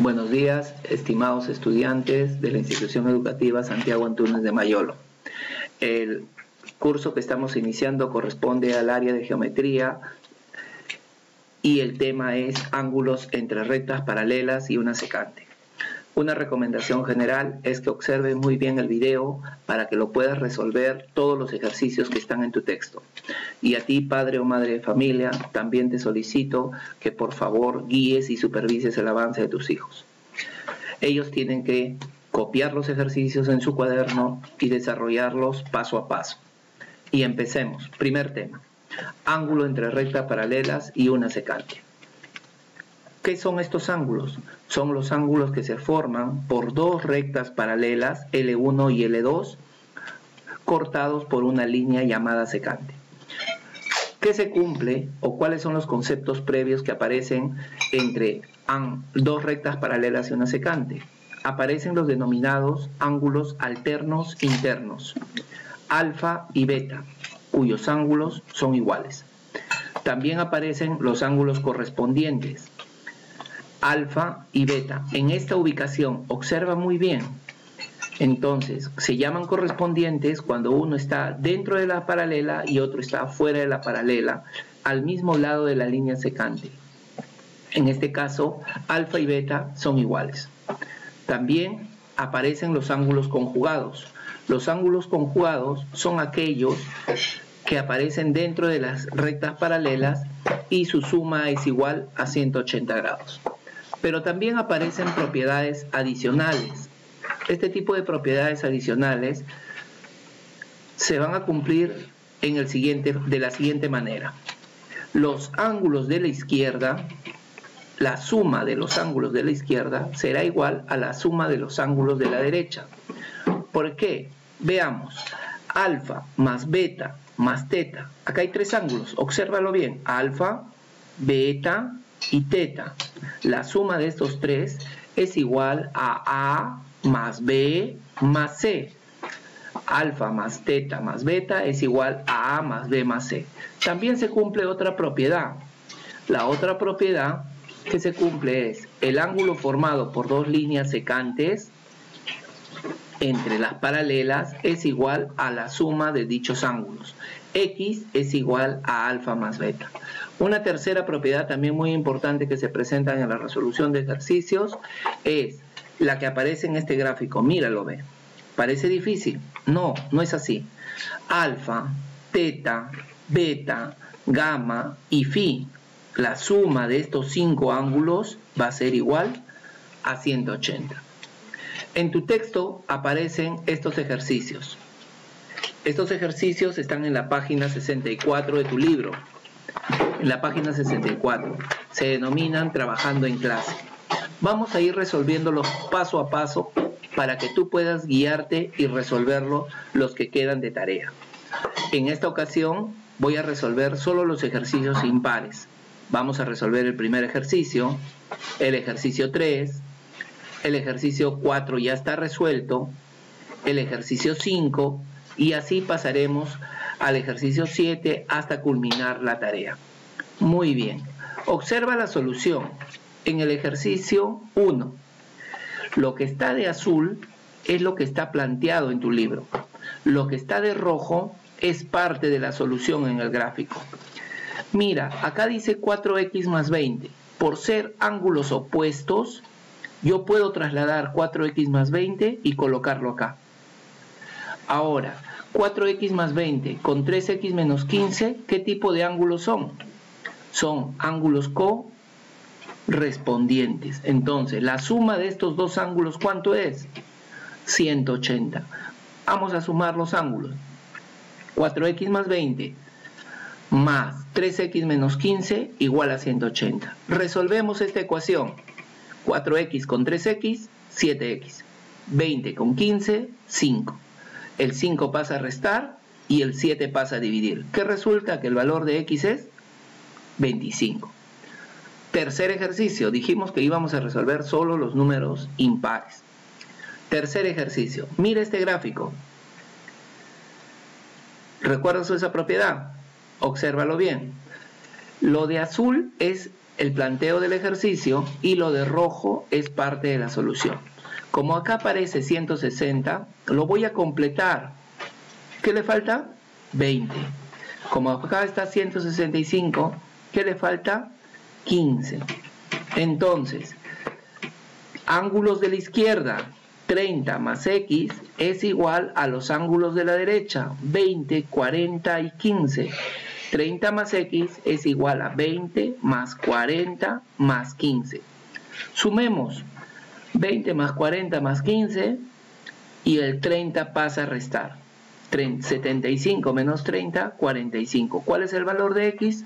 Buenos días, estimados estudiantes de la institución educativa Santiago Antunes de Mayolo. El curso que estamos iniciando corresponde al área de geometría y el tema es ángulos entre rectas paralelas y una secante. Una recomendación general es que observes muy bien el video para que lo puedas resolver todos los ejercicios que están en tu texto. Y a ti, padre o madre de familia, también te solicito que por favor guíes y supervises el avance de tus hijos. Ellos tienen que copiar los ejercicios en su cuaderno y desarrollarlos paso a paso. Y empecemos. Primer tema. Ángulo entre rectas paralelas y una secante. ¿Qué son estos ángulos? Son los ángulos que se forman por dos rectas paralelas, L1 y L2, cortados por una línea llamada secante. ¿Qué se cumple o cuáles son los conceptos previos que aparecen entre dos rectas paralelas y una secante? Aparecen los denominados ángulos alternos internos, alfa y beta, cuyos ángulos son iguales. También aparecen los ángulos correspondientes, alfa y beta. En esta ubicación, observa muy bien. Entonces, se llaman correspondientes cuando uno está dentro de la paralela y otro está fuera de la paralela, al mismo lado de la línea secante. En este caso, alfa y beta son iguales. También aparecen los ángulos conjugados. Los ángulos conjugados son aquellos que aparecen dentro de las rectas paralelas y su suma es igual a 180 grados pero también aparecen propiedades adicionales. Este tipo de propiedades adicionales se van a cumplir en el siguiente, de la siguiente manera. Los ángulos de la izquierda, la suma de los ángulos de la izquierda será igual a la suma de los ángulos de la derecha. ¿Por qué? Veamos, alfa más beta más teta. Acá hay tres ángulos, obsérvalo bien, alfa, beta y teta. La suma de estos tres es igual a A más B más C. Alfa más teta más beta es igual a A más B más C. También se cumple otra propiedad. La otra propiedad que se cumple es el ángulo formado por dos líneas secantes entre las paralelas es igual a la suma de dichos ángulos. X es igual a alfa más beta. Una tercera propiedad también muy importante que se presenta en la resolución de ejercicios es la que aparece en este gráfico. Míralo, ve. Parece difícil. No, no es así. Alfa, teta, beta, gamma y phi. La suma de estos cinco ángulos va a ser igual a 180. En tu texto aparecen estos ejercicios. Estos ejercicios están en la página 64 de tu libro en la página 64. Se denominan trabajando en clase. Vamos a ir resolviéndolos paso a paso para que tú puedas guiarte y resolverlo los que quedan de tarea. En esta ocasión voy a resolver solo los ejercicios impares. Vamos a resolver el primer ejercicio, el ejercicio 3, el ejercicio 4 ya está resuelto, el ejercicio 5 y así pasaremos al ejercicio 7 hasta culminar la tarea. Muy bien. Observa la solución. En el ejercicio 1, lo que está de azul es lo que está planteado en tu libro. Lo que está de rojo es parte de la solución en el gráfico. Mira, acá dice 4x más 20. Por ser ángulos opuestos, yo puedo trasladar 4x más 20 y colocarlo acá. Ahora, 4x más 20 con 3x menos 15, ¿qué tipo de ángulos son? Son ángulos correspondientes. Entonces, la suma de estos dos ángulos, ¿cuánto es? 180. Vamos a sumar los ángulos. 4x más 20 más 3x menos 15 igual a 180. Resolvemos esta ecuación. 4x con 3x, 7x. 20 con 15, 5 el 5 pasa a restar y el 7 pasa a dividir. ¿Qué resulta? Que el valor de x es 25. Tercer ejercicio, dijimos que íbamos a resolver solo los números impares. Tercer ejercicio, mira este gráfico. ¿Recuerdas esa propiedad? Obsérvalo bien. Lo de azul es el planteo del ejercicio y lo de rojo es parte de la solución. Como acá aparece 160, lo voy a completar. ¿Qué le falta? 20. Como acá está 165, ¿qué le falta? 15. Entonces, ángulos de la izquierda, 30 más x es igual a los ángulos de la derecha, 20, 40 y 15. 30 más x es igual a 20 más 40 más 15. Sumemos 20 más 40 más 15 y el 30 pasa a restar. 75 menos 30, 45. ¿Cuál es el valor de x?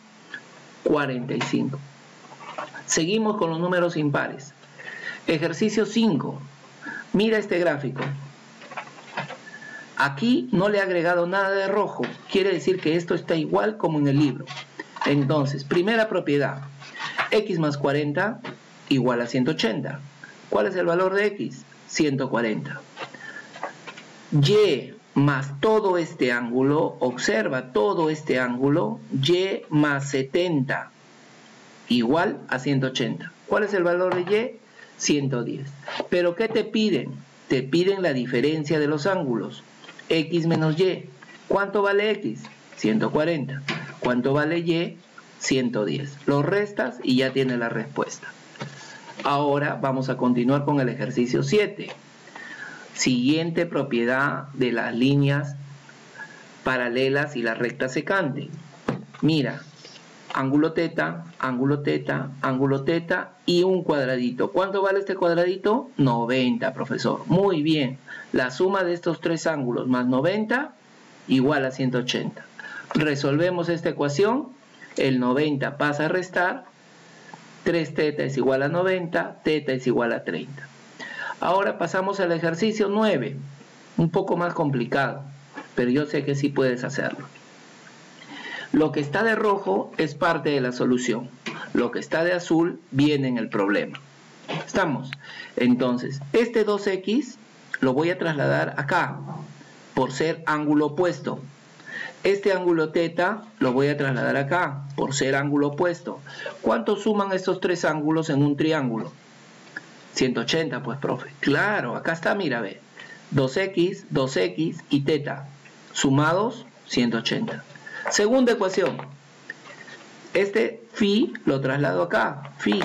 45. Seguimos con los números impares. Ejercicio 5. Mira este gráfico. Aquí no le he agregado nada de rojo, quiere decir que esto está igual como en el libro. Entonces, primera propiedad, x más 40 igual a 180. ¿Cuál es el valor de x? 140. y más todo este ángulo, observa todo este ángulo, y más 70 igual a 180. ¿Cuál es el valor de y? 110. ¿Pero qué te piden? Te piden la diferencia de los ángulos x menos y. ¿Cuánto vale x? 140. ¿Cuánto vale y? 110. Lo restas y ya tienes la respuesta. Ahora vamos a continuar con el ejercicio 7. Siguiente propiedad de las líneas paralelas y la recta secante. Mira, ángulo teta, ángulo teta, ángulo teta y un cuadradito. ¿Cuánto vale este cuadradito? 90, profesor. Muy bien. La suma de estos tres ángulos más 90 igual a 180. Resolvemos esta ecuación. El 90 pasa a restar. 3 teta es igual a 90, teta es igual a 30. Ahora pasamos al ejercicio 9. Un poco más complicado, pero yo sé que sí puedes hacerlo. Lo que está de rojo es parte de la solución. Lo que está de azul viene en el problema. ¿Estamos? Entonces, este 2x lo voy a trasladar acá, por ser ángulo opuesto. Este ángulo teta lo voy a trasladar acá, por ser ángulo opuesto. ¿Cuánto suman estos tres ángulos en un triángulo? 180, pues, profe. Claro, acá está, mira, ve. 2x, 2x y teta. Sumados, 180. Segunda ecuación. Este phi lo traslado acá, phi.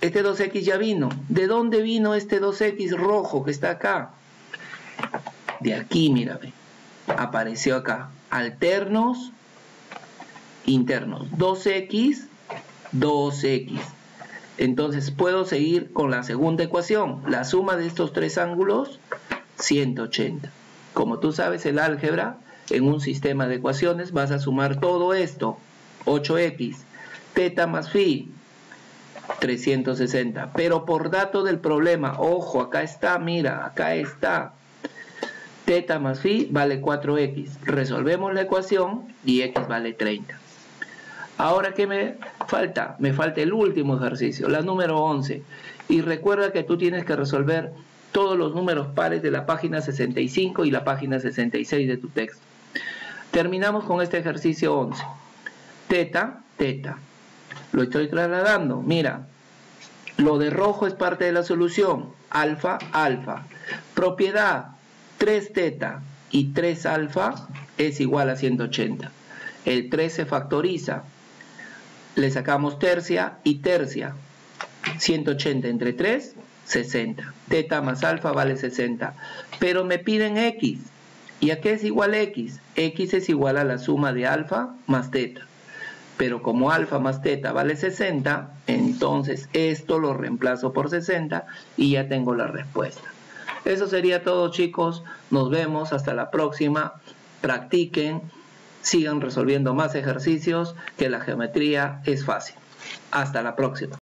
Este 2x ya vino. ¿De dónde vino este 2x rojo que está acá? De aquí, mírame. Apareció acá. Alternos, internos. 2x, 2x. Entonces puedo seguir con la segunda ecuación. La suma de estos tres ángulos, 180. Como tú sabes, el álgebra en un sistema de ecuaciones vas a sumar todo esto, 8x, teta más phi, 360. Pero por dato del problema, ojo, acá está, mira, acá está. Teta más phi vale 4x. Resolvemos la ecuación y x vale 30. Ahora, ¿qué me falta? Me falta el último ejercicio, la número 11. Y recuerda que tú tienes que resolver todos los números pares de la página 65 y la página 66 de tu texto. Terminamos con este ejercicio 11. Teta, teta. Lo estoy trasladando. Mira, lo de rojo es parte de la solución. Alfa, alfa. Propiedad 3 teta y 3 alfa es igual a 180. El 3 se factoriza. Le sacamos tercia y tercia. 180 entre 3, 60. Teta más alfa vale 60. Pero me piden x. ¿Y a qué es igual x? x es igual a la suma de alfa más teta. Pero como alfa más teta vale 60, entonces esto lo reemplazo por 60 y ya tengo la respuesta. Eso sería todo chicos. Nos vemos hasta la próxima. Practiquen, sigan resolviendo más ejercicios, que la geometría es fácil. Hasta la próxima.